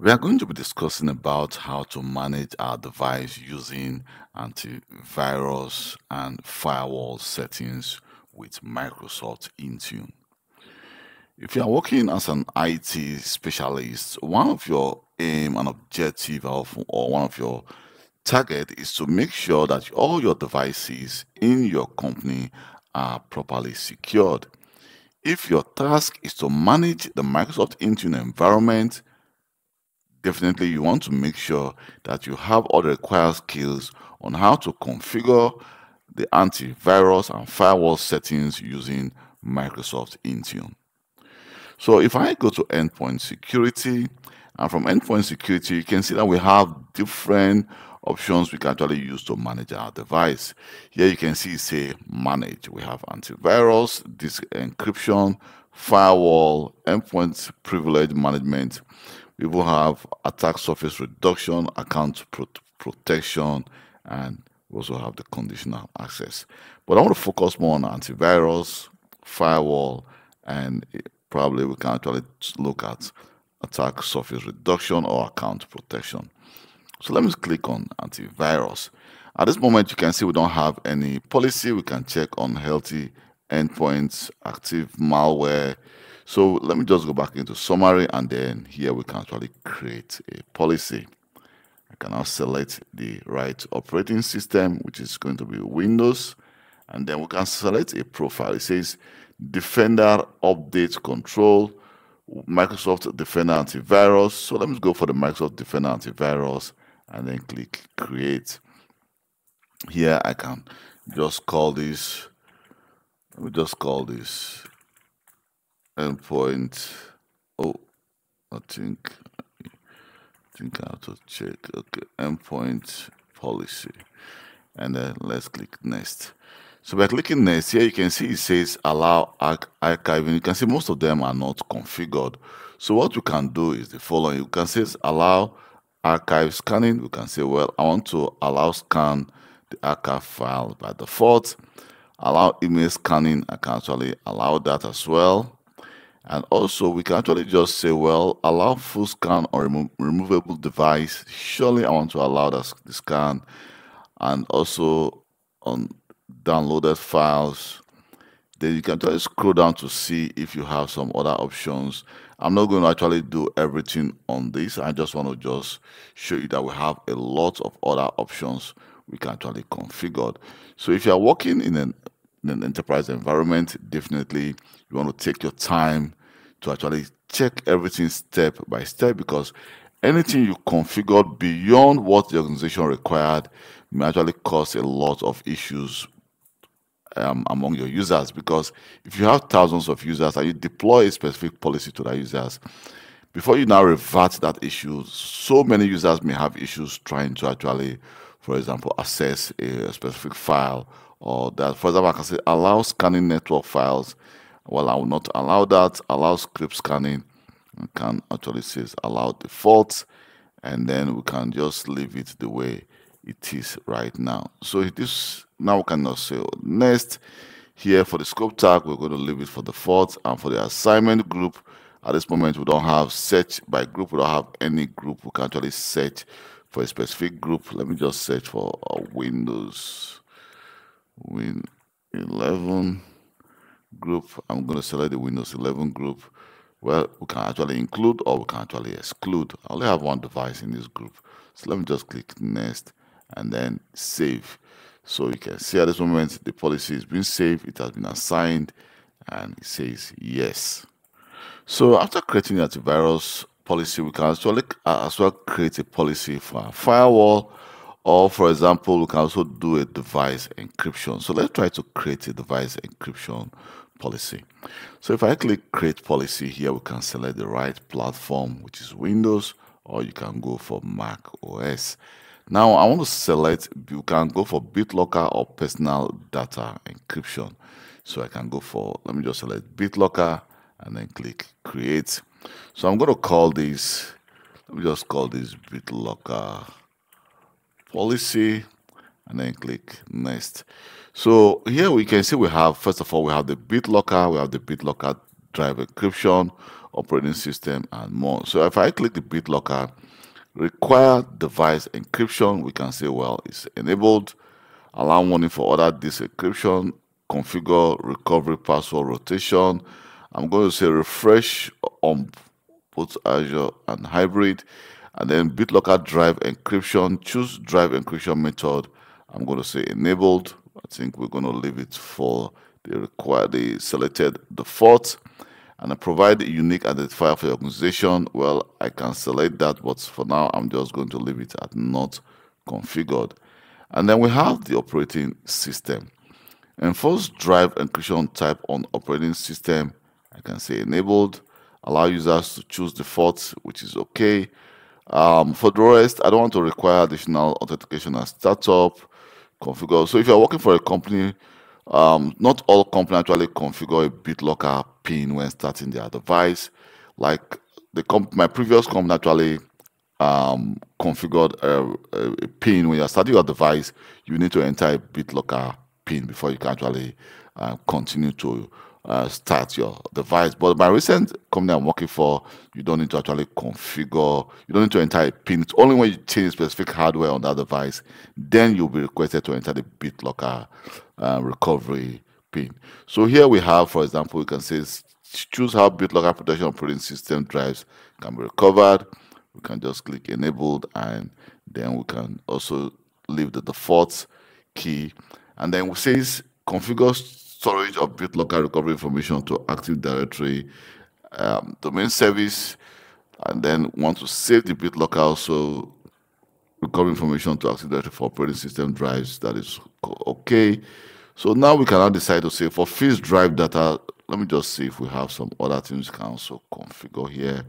We are going to be discussing about how to manage our device using antivirus and firewall settings with Microsoft Intune. If you are working as an IT specialist, one of your aim and objective of, or one of your target is to make sure that all your devices in your company are properly secured. If your task is to manage the Microsoft Intune environment, definitely you want to make sure that you have all the required skills on how to configure the antivirus and firewall settings using Microsoft Intune. So if I go to endpoint security, and from endpoint security, you can see that we have different options we can actually use to manage our device. Here you can see say manage. We have antivirus, disk encryption, firewall, endpoint privilege management, we will have attack surface reduction, account pro protection, and we also have the conditional access. But I want to focus more on antivirus, firewall, and probably we can actually look at attack surface reduction or account protection. So let me click on antivirus. At this moment, you can see we don't have any policy. We can check on healthy endpoints, active malware, so let me just go back into summary and then here we can actually create a policy. I can now select the right operating system, which is going to be Windows. And then we can select a profile. It says Defender Update Control, Microsoft Defender Antivirus. So let me go for the Microsoft Defender Antivirus and then click Create. Here I can just call this, let me just call this endpoint. Oh, I think I think I have to check. Okay, endpoint policy, and then let's click next. So by clicking next, here you can see it says allow arch archiving. You can see most of them are not configured. So what we can do is the following. You can say allow archive scanning. We can say, well, I want to allow scan the archive file by default. Allow image scanning. I can actually allow that as well. And also we can actually just say, well, allow full scan or remo removable device. Surely I want to allow the, the scan and also on downloaded files. Then you can just scroll down to see if you have some other options. I'm not going to actually do everything on this. I just want to just show you that we have a lot of other options we can actually configure. So if you are working in an, in an enterprise environment, definitely you want to take your time to actually check everything step by step because anything you configure beyond what the organization required may actually cause a lot of issues um, among your users because if you have thousands of users and you deploy a specific policy to the users before you now revert that issue so many users may have issues trying to actually for example access a specific file or that for example i can say allow scanning network files well, I will not allow that. Allow script scanning. We can actually say allow default and then we can just leave it the way it is right now. So it is now we can say oh, next here for the scope tag we're going to leave it for default and for the assignment group at this moment we don't have search by group we don't have any group we can actually search for a specific group let me just search for uh, windows win 11 group, I'm going to select the Windows 11 group. Well, we can actually include or we can actually exclude. I only have one device in this group. So let me just click next and then save. So you can see at this moment the policy is being saved, it has been assigned, and it says yes. So after creating antivirus policy, we can actually uh, as well create a policy for firewall, or for example, we can also do a device encryption. So let's try to create a device encryption policy. So if I click create policy here, we can select the right platform, which is Windows, or you can go for Mac OS. Now I want to select, you can go for BitLocker or personal data encryption. So I can go for, let me just select BitLocker and then click create. So I'm going to call this, let me just call this BitLocker policy and then click next. So here we can see we have, first of all, we have the BitLocker, we have the BitLocker drive encryption, operating system, and more. So if I click the BitLocker, require device encryption, we can say, well, it's enabled. Allow warning for other disk encryption, configure recovery password rotation. I'm going to say refresh on both Azure and hybrid. And then BitLocker drive encryption, choose drive encryption method. I'm going to say enabled. I think we're going to leave it for the required, the selected default and I provide a unique identifier for your organization, well, I can select that, but for now, I'm just going to leave it at not configured. And then we have the operating system. First drive encryption type on operating system, I can say enabled, allow users to choose the default, which is okay. Um, for the rest, I don't want to require additional authentication as startup, configure. So if you're working for a company um, not all companies actually configure a BitLocker pin when starting their device. Like the my previous company actually um, configured a, a, pin when you're starting your device. You need to enter a BitLocker pin before you can actually uh, continue to uh, start your device. But my recent company I'm working for, you don't need to actually configure, you don't need to enter a pin. It's only when you change specific hardware on that device, then you'll be requested to enter the BitLocker uh, recovery pin. So here we have, for example, we can say choose how BitLocker protection operating system drives can be recovered. We can just click enabled and then we can also leave the default key. And then we says configure storage of BitLocker recovery information to Active Directory um, domain service, and then want to save the BitLocker also recovery information to Active Directory for operating system drives. That is okay. So now we can now decide to say for fixed drive data. Let me just see if we have some other things we can also configure here.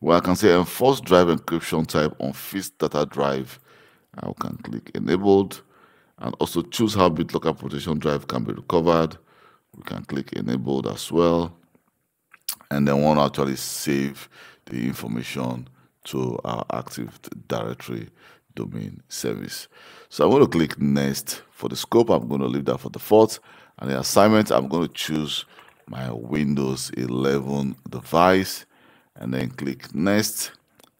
Well, I can say enforce drive encryption type on fixed data drive. I can click enabled and also choose how BitLocker protection drive can be recovered. We can click enabled as well. And then we'll actually save the information to our Active Directory domain service. So I'm going to click next. For the scope, I'm going to leave that for default. And the assignment, I'm going to choose my Windows 11 device and then click next.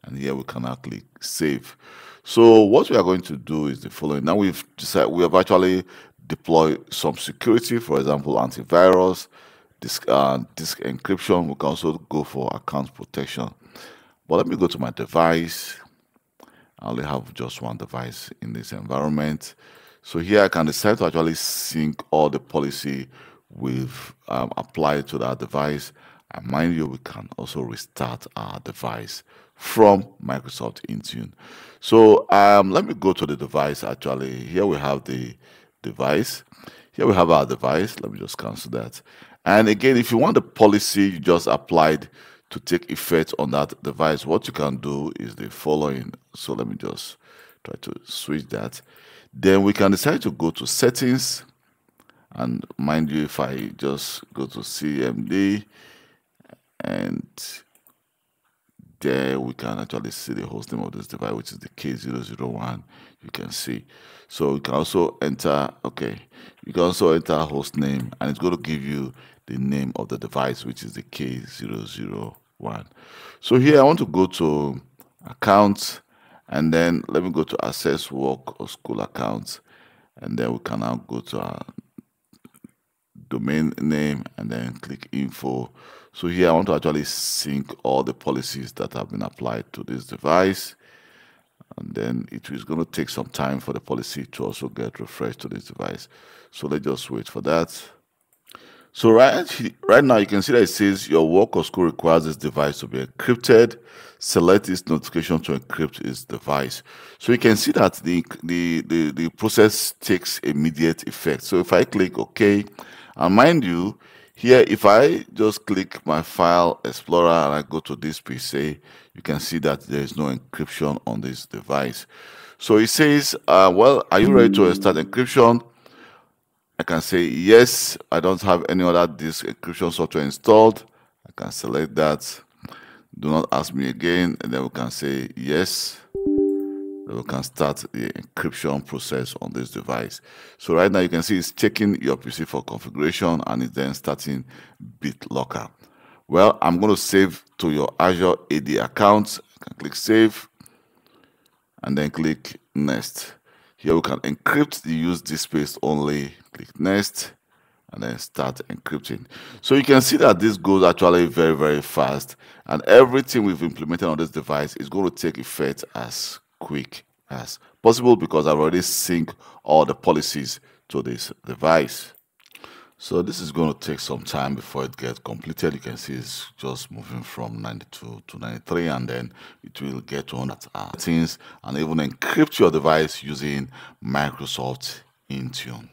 And here we can now click save. So what we are going to do is the following. Now we've decided we have actually deployed some security, for example, antivirus, disk, uh, disk encryption. We can also go for account protection. But let me go to my device. I only have just one device in this environment. So here I can decide to actually sync all the policy we've um, applied to that device. And mind you, we can also restart our device from Microsoft Intune. So um, let me go to the device actually. Here we have the device. Here we have our device. Let me just cancel that. And again, if you want the policy you just applied to take effect on that device, what you can do is the following. So let me just try to switch that. Then we can decide to go to settings. And mind you, if I just go to CMD and there we can actually see the host name of this device, which is the K001. You can see. So you can also enter, okay, you can also enter host name and it's going to give you the name of the device, which is the K001. So here I want to go to accounts and then let me go to access work or school accounts and then we can now go to our domain name and then click info so here I want to actually sync all the policies that have been applied to this device. And then it is going to take some time for the policy to also get refreshed to this device. So let's just wait for that. So right, right now you can see that it says your work or school requires this device to be encrypted. Select this notification to encrypt this device. So you can see that the, the, the, the process takes immediate effect. So if I click OK, and mind you, here, if I just click my file explorer and I go to this PC, you can see that there is no encryption on this device. So it says, uh, well, are you ready to start encryption? I can say yes, I don't have any other disk encryption software installed. I can select that. Do not ask me again, and then we can say yes we can start the encryption process on this device. So right now you can see it's checking your PC for configuration and it's then starting BitLocker. Well, I'm going to save to your Azure AD account. Can click save and then click next. Here we can encrypt the use disk space only. Click next and then start encrypting. So you can see that this goes actually very, very fast and everything we've implemented on this device is going to take effect as quick as possible because I've already synced all the policies to this device. So this is going to take some time before it gets completed. You can see it's just moving from 92 to 93 and then it will get on at things and even encrypt your device using Microsoft Intune.